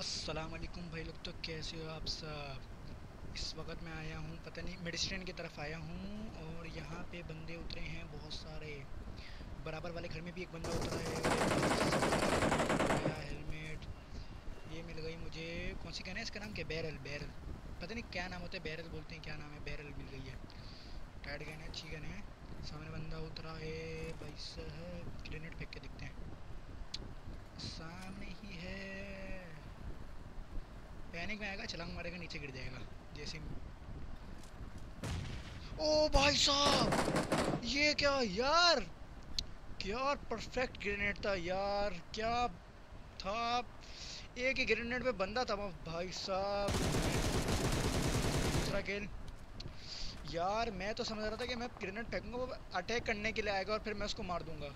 अस्सलाम वालेकुम भाई लोग तो कैसे हो आप सब? इस वक्त मैं आया हूँ, पता नहीं मेडिस्ट्रेन की तरफ़ आया हूँ और यहाँ पे बंदे उतरे हैं बहुत सारे। बराबर वाले घर में भी एक बंदा उतरा है। हेलमेट। ये मिल गई मुझे। कौन सी कहना है इसका नाम? क्या? Barrel barrel. पता नहीं क्या नाम होता है, बैरल बोलते हैं, क्या नाम है? बैरल मिल गई है। टाइट गन है अच्छी गन है। सामने बंदा उतरा है, भाई साहब, ग्रेनेड फेंक के दिखते हैं सामने ही है पैनिक में आएगा, छलांग मारेगा, नीचे गिर जाएगा। जैसे ओ भाई साहब, ये क्या यार? क्या परफेक्ट ग्रेनेड था यार, क्या था? एक ही ग्रेनेड पे बंदा था भाई साहब। दूसरा खेल यार, मैं तो समझ रहा था कि मैं ग्रेनेड फेंकूँगा, वो अटैक करने के लिए आएगा और फिर मैं उसको मार दूँगा।